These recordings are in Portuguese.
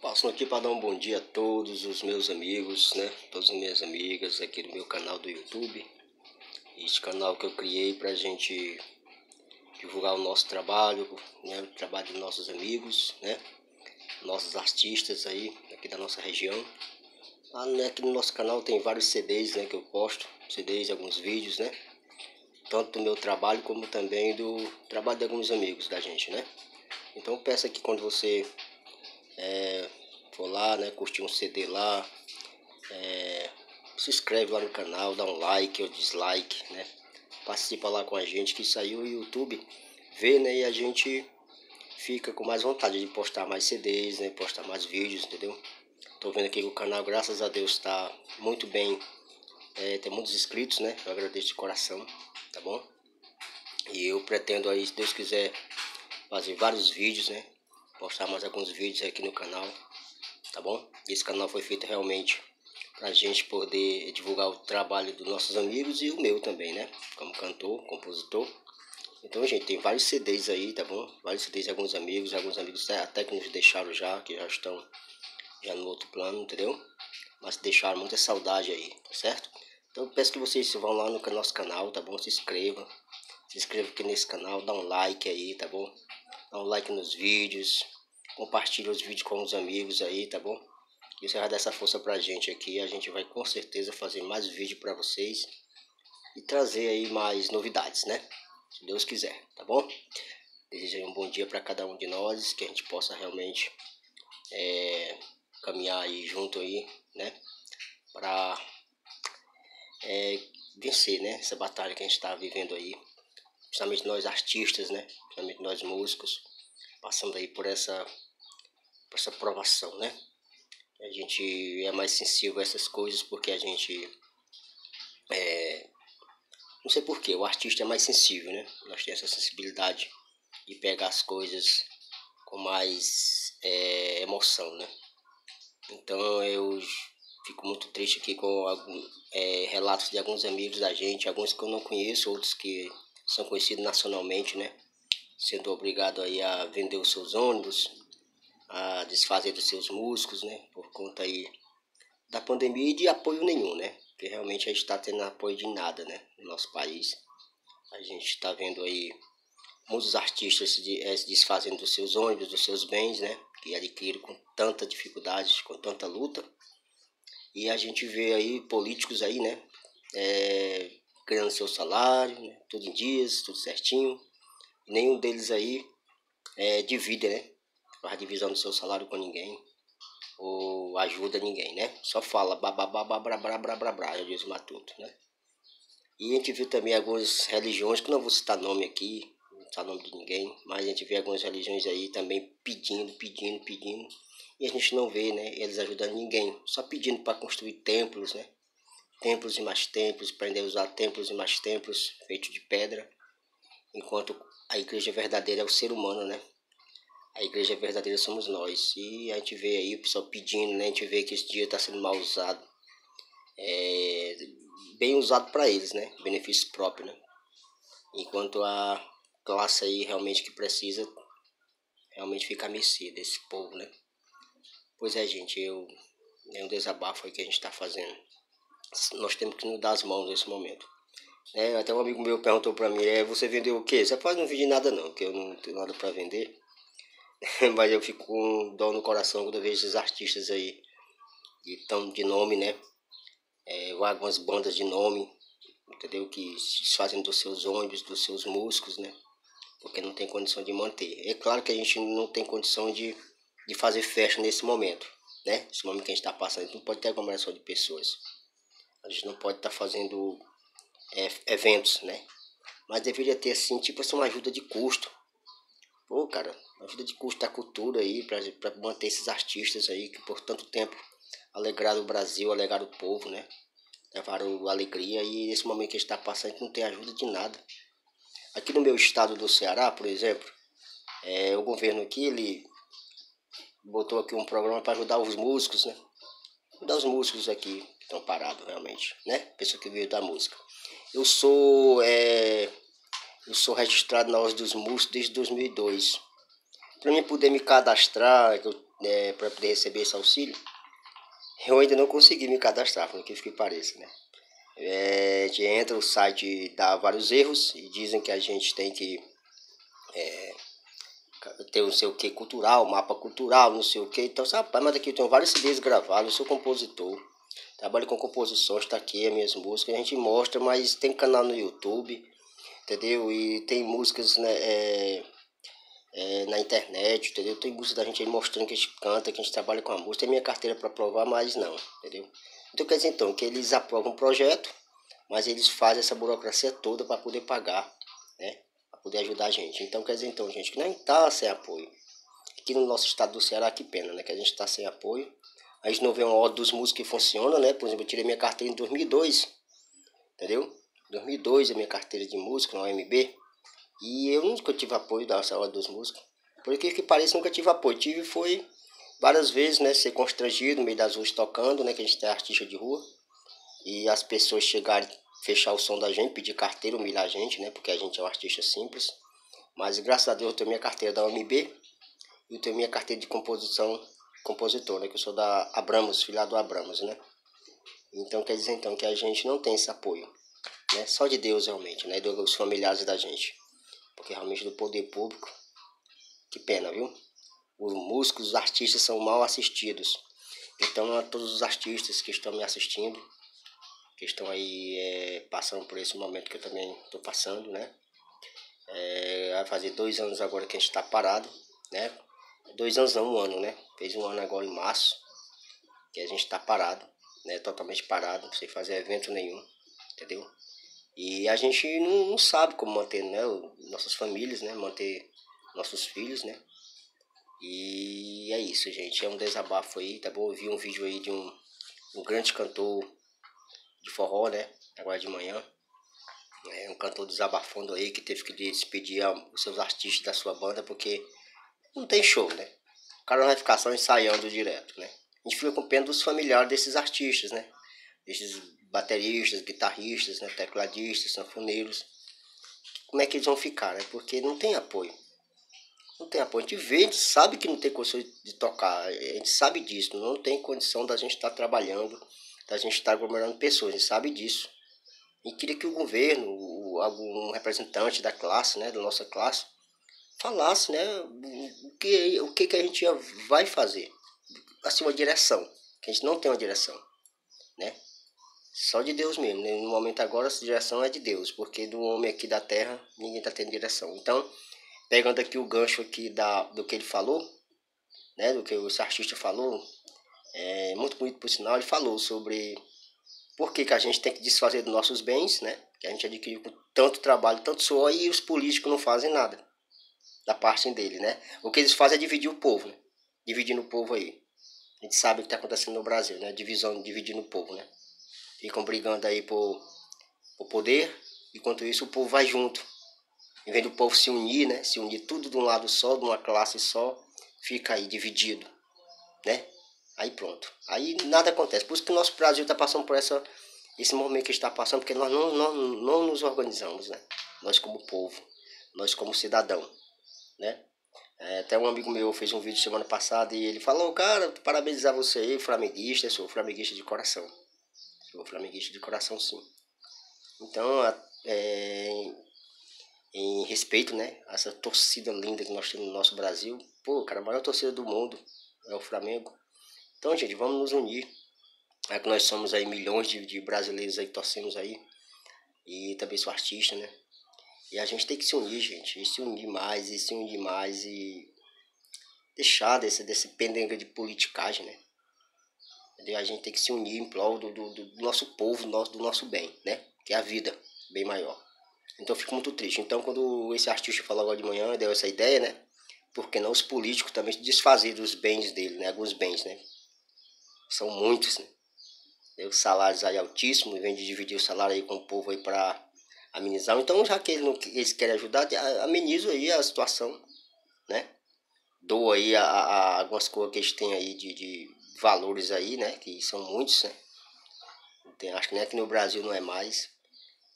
Passando aqui para dar um bom dia a todos os meus amigos, né? Todas as minhas amigas aqui do meu canal do YouTube. Este canal que eu criei para a gente divulgar o nosso trabalho, né? O trabalho dos nossos amigos, né? Nossos artistas aí, aqui da nossa região. Ah, né? Aqui no nosso canal tem vários CDs, né? Que eu posto, CDs, alguns vídeos, né? Tanto do meu trabalho como também do trabalho de alguns amigos da gente, né? Então peço aqui quando você é, for lá, né, curtir um CD lá, é, se inscreve lá no canal, dá um like ou dislike, né? Participa lá com a gente, que aí o YouTube vê, né? E a gente fica com mais vontade de postar mais CDs, né? Postar mais vídeos, entendeu? Tô vendo aqui que o canal, graças a Deus, está muito bem. É, tem muitos inscritos, né? Eu agradeço de coração, tá bom? E eu pretendo aí, se Deus quiser, fazer vários vídeos, né? Postar mais alguns vídeos aqui no canal, tá bom? Esse canal foi feito realmente pra gente poder divulgar o trabalho dos nossos amigos e o meu também, né? Como cantor, compositor. Então, gente, tem vários CDs aí, tá bom? Vários CDs de alguns amigos, alguns amigos até que nos deixaram já, que já estão já no outro plano, entendeu? Mas deixaram muita saudade aí, tá certo? Então, peço que vocês vão lá no nosso canal, tá bom? Se inscrevam. Se inscreva aqui nesse canal, dá um like aí, tá bom? Dá um like nos vídeos, compartilha os vídeos com os amigos aí, tá bom? Isso vai dar essa força pra gente aqui, a gente vai com certeza fazer mais vídeo para vocês e trazer aí mais novidades, né? Se Deus quiser, tá bom? Desejo um bom dia para cada um de nós, que a gente possa realmente é, caminhar aí junto aí, né? Para é, vencer, né? Essa batalha que a gente está vivendo aí principalmente nós artistas, né? Principalmente nós músicos, passando aí por essa, por essa provação, né? A gente é mais sensível a essas coisas porque a gente é, não sei porquê, o artista é mais sensível, né? Nós temos essa sensibilidade de pegar as coisas com mais é, emoção, né? Então eu fico muito triste aqui com algum, é, relatos de alguns amigos da gente, alguns que eu não conheço, outros que são conhecidos nacionalmente, né? Sendo obrigado aí a vender os seus ônibus, a desfazer dos seus músicos, né? Por conta aí da pandemia e de apoio nenhum, né? Porque realmente a gente está tendo apoio de nada, né? No nosso país. A gente está vendo aí muitos artistas se, é, desfazendo dos seus ônibus, dos seus bens, né? Que adquiriram com tanta dificuldade, com tanta luta. E a gente vê aí políticos aí, né? É, ganhando seu salário, né? tudo em dias, tudo certinho. nenhum deles aí é, divide, né? Faz divisão do seu salário com ninguém. Ou ajuda ninguém, né? Só fala já diz o Matuto, né? E a gente viu também algumas religiões, que não vou citar nome aqui, não citar nome de ninguém, mas a gente vê algumas religiões aí também pedindo, pedindo, pedindo. E a gente não vê, né? Eles ajudando ninguém, só pedindo para construir templos, né? Templos e mais templos, aprender a usar templos e mais templos feitos de pedra, enquanto a igreja verdadeira é o ser humano, né? A igreja verdadeira somos nós. E a gente vê aí o pessoal pedindo, né? A gente vê que esse dia está sendo mal usado. É, bem usado para eles, né? Benefício próprio, né? Enquanto a classe aí realmente que precisa realmente fica a mercê desse povo, né? Pois é, gente, eu é um desabafo aí que a gente está fazendo nós temos que nos dar as mãos nesse momento. É, até um amigo meu perguntou para mim, é, você vendeu o quê? Você pode não vender nada não, que eu não tenho nada para vender. Mas eu fico com dó no coração quando eu vejo esses artistas aí de, tão, de nome, né? É, algumas bandas de nome, entendeu? Que se fazem dos seus ônibus, dos seus músicos, né? Porque não tem condição de manter. É claro que a gente não tem condição de, de fazer festa nesse momento, né? Esse momento que a gente está passando, não pode ter aglomeração de pessoas. A gente não pode estar tá fazendo é, eventos, né? Mas deveria ter, assim, tipo assim, uma ajuda de custo. Pô, cara, ajuda de custo da cultura aí, para manter esses artistas aí que por tanto tempo alegraram o Brasil, alegraram o povo, né? Levaram alegria e nesse momento que a gente está passando, a gente não tem ajuda de nada. Aqui no meu estado do Ceará, por exemplo, é, o governo aqui, ele botou aqui um programa para ajudar os músicos, né? Ajudar os músicos aqui estão parados realmente, né? Pessoa que veio da música. Eu sou é, eu sou registrado na Ordem dos Músicos desde 2002. Para mim poder me cadastrar, né, para poder receber esse auxílio, eu ainda não consegui me cadastrar, por que que pareça, né? É, a gente entra, o site dá vários erros e dizem que a gente tem que é, ter não sei o que cultural, mapa cultural, não sei o que. Então, sabe, mas aqui eu tenho vários CDs gravados, eu sou compositor, trabalho com composições, está aqui as minhas músicas, a gente mostra, mas tem canal no YouTube, entendeu? E tem músicas, né? É, é, na internet, entendeu? Tem música da gente aí mostrando que a gente canta, que a gente trabalha com a música. Tem minha carteira para provar, mas não, entendeu? Então quer dizer então que eles aprovam um projeto, mas eles fazem essa burocracia toda para poder pagar, né? Para poder ajudar a gente. Então quer dizer então, gente, que não está sem apoio. Aqui no nosso estado do Ceará, que pena, né? Que a gente está sem apoio. A gente não vê uma ordem dos músicos que funciona, né? Por exemplo, eu tirei minha carteira em 2002, entendeu? 2002 é minha carteira de música na OMB. E eu nunca tive apoio da saúde dos músicos. Por que que pareça, nunca tive apoio. Tive foi várias vezes, né, ser constrangido no meio das ruas tocando, né, que a gente é artista de rua. E as pessoas chegarem, fechar o som da gente, pedir carteira, humilhar a gente, né, porque a gente é um artista simples. Mas graças a Deus eu tenho minha carteira da OMB e eu tenho minha carteira de composição, compositor, né, que eu sou da Abramos, filhado do Abramos, né. Então quer dizer então que a gente não tem esse apoio, né, só de Deus realmente, né, dos familiares da gente porque realmente do poder público, que pena, viu? Os músicos, os artistas são mal assistidos. Então, a todos os artistas que estão me assistindo, que estão aí é, passando por esse momento que eu também estou passando, né? É, vai fazer dois anos agora que a gente está parado, né? Dois anos não, um ano, né? Fez um ano agora em março, que a gente está parado, né? Totalmente parado, sem fazer evento nenhum, entendeu? E a gente não, não sabe como manter né, nossas famílias, né? Manter nossos filhos, né? E é isso, gente. É um desabafo aí, tá bom? Eu vi um vídeo aí de um, um grande cantor de forró, né? Agora de manhã. É um cantor desabafando aí que teve que despedir os seus artistas da sua banda porque não tem show, né? O cara não vai ficar só ensaiando direto, né? A gente fica com pena dos familiares desses artistas, né? Desses bateristas, guitarristas, né, tecladistas, sanfoneiros. Como é que eles vão ficar, né? Porque não tem apoio. Não tem apoio. A gente vê, a gente sabe que não tem condição de tocar. A gente sabe disso. Não tem condição da gente estar trabalhando, da gente estar aglomerando pessoas. A gente sabe disso. E queria que o governo, algum representante da classe, né, da nossa classe, falasse, né, o que, o que, que a gente vai fazer. Assim, uma direção. Que a gente não tem uma direção, né? Só de Deus mesmo. Né? No momento agora, a direção é de Deus, porque do homem aqui da terra, ninguém está tendo direção. Então, pegando aqui o gancho aqui da, do que ele falou, né, do que esse artista falou, é muito bonito por sinal, ele falou sobre por que, que a gente tem que desfazer dos nossos bens, né, que a gente adquiriu com tanto trabalho, tanto suor, e os políticos não fazem nada da parte dele, né. O que eles fazem é dividir o povo, né, dividindo o povo aí. A gente sabe o que está acontecendo no Brasil, né, divisão, dividindo o povo, né ficam brigando aí por, por poder, enquanto isso o povo vai junto. Em vez do povo se unir, né? Se unir tudo de um lado só, de uma classe só, fica aí dividido, né? Aí pronto. Aí nada acontece. Por isso que o nosso Brasil está passando por essa, esse momento que está passando, porque nós não, não, não nos organizamos, né? Nós como povo, nós como cidadão, né? É, até um amigo meu fez um vídeo semana passada e ele falou, cara, parabenizar você aí, flamenguista, eu sou flamenguista de coração. Sou flamenguista de coração, sim. Então, é, em respeito, né, a essa torcida linda que nós temos no nosso Brasil, pô, cara, a maior torcida do mundo é o Flamengo. Então, gente, vamos nos unir. É que nós somos aí milhões de, de brasileiros aí torcemos aí. E também sou artista, né? E a gente tem que se unir, gente. E se unir mais, e se unir mais e deixar desse, desse pendenga de politicagem, né? A gente tem que se unir em prol do, do, do nosso povo, do nosso, do nosso bem, né? Que é a vida, bem maior. Então eu fico muito triste. Então quando esse artista falou agora de manhã, deu essa ideia, né? Porque não os políticos também se desfazer dos bens dele, né? Alguns bens, né? São muitos, né? Os salários aí altíssimos, em vez de dividir o salário aí com o povo aí para amenizar. Então já que eles, não, eles querem ajudar, amenizo aí a situação, né? Dou aí a, a, algumas coisas que eles têm aí de, de valores aí, né? Que são muitos, né? Tem, acho que nem aqui no Brasil não é mais.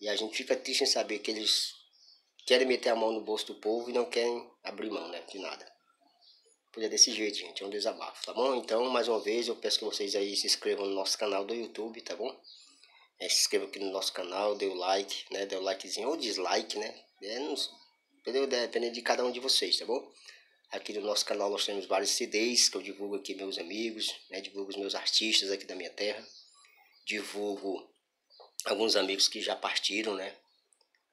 E a gente fica triste em saber que eles querem meter a mão no bolso do povo e não querem abrir mão, né? De nada. Pois é desse jeito, gente, é um desabafo, tá bom? Então, mais uma vez, eu peço que vocês aí se inscrevam no nosso canal do YouTube, tá bom? É, se inscreva aqui no nosso canal, dê o like, né? Dê o likezinho ou dislike, né? É, não, entendeu? De cada um de vocês, tá bom? Aqui no nosso canal nós temos vários CDs que eu divulgo aqui meus amigos, né? Divulgo os meus artistas aqui da minha terra. Divulgo alguns amigos que já partiram, né?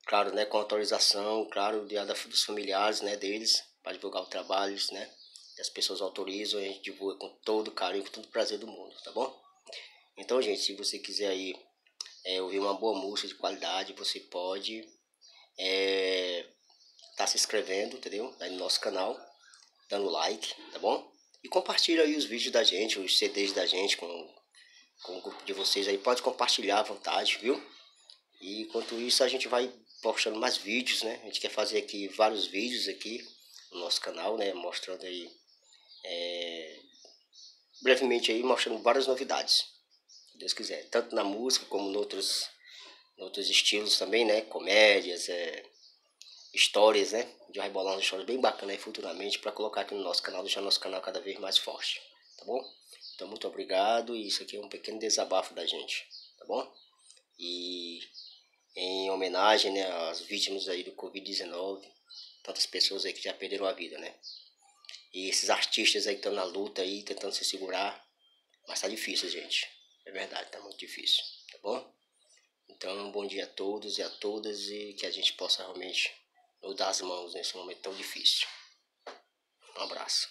Claro, né? Com autorização, claro, de, dos familiares, né? Deles, para divulgar os trabalhos, né? as pessoas autorizam, a gente divulga com todo carinho, com todo prazer do mundo, tá bom? Então, gente, se você quiser aí é, ouvir uma boa música de qualidade, você pode é, tá se inscrevendo, entendeu? Aí no nosso canal, dando like, tá bom? E compartilha aí os vídeos da gente, os CDs da gente com, com o grupo de vocês aí. Pode compartilhar à vontade, viu? E enquanto isso a gente vai postando mais vídeos, né? A gente quer fazer aqui vários vídeos aqui no nosso canal, né? Mostrando aí é, brevemente aí mostrando várias novidades, Deus quiser, tanto na música como em outros, outros estilos também, né? Comédias, é, histórias, né? De vai bolar umas histórias bem bacanas aí futuramente para colocar aqui no nosso canal, deixar nosso canal cada vez mais forte, tá bom? Então, muito obrigado e isso aqui é um pequeno desabafo da gente, tá bom? E em homenagem né, às vítimas aí do Covid-19, tantas pessoas aí que já perderam a vida, né? E esses artistas aí que estão na luta aí, tentando se segurar. Mas tá difícil, gente. É verdade, tá muito difícil. Tá bom? Então, um bom dia a todos e a todas e que a gente possa realmente nos dar as mãos nesse momento tão difícil. Um abraço.